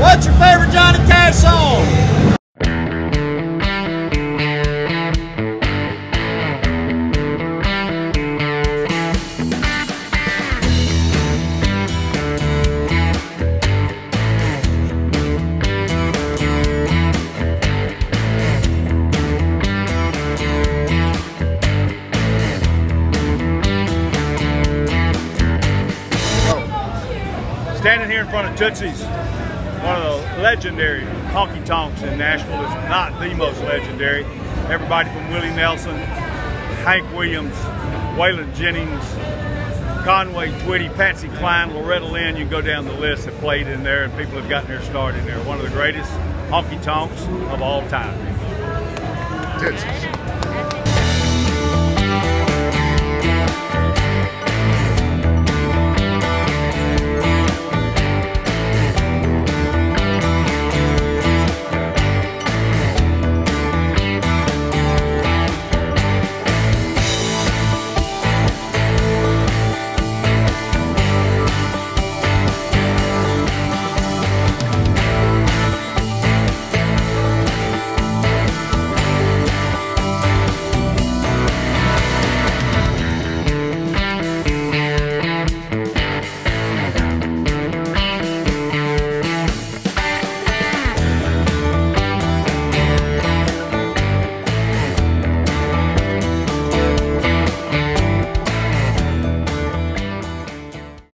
What's your favorite Johnny Cash song? Standing here in front of Tootsie's, one of the legendary honky tonks in Nashville, is not the most legendary. Everybody from Willie Nelson, Hank Williams, Waylon Jennings, Conway Twitty, Patsy Cline, Loretta Lynn, you go down the list that played in there and people have gotten their start in there. One of the greatest honky tonks of all time. Tootsies.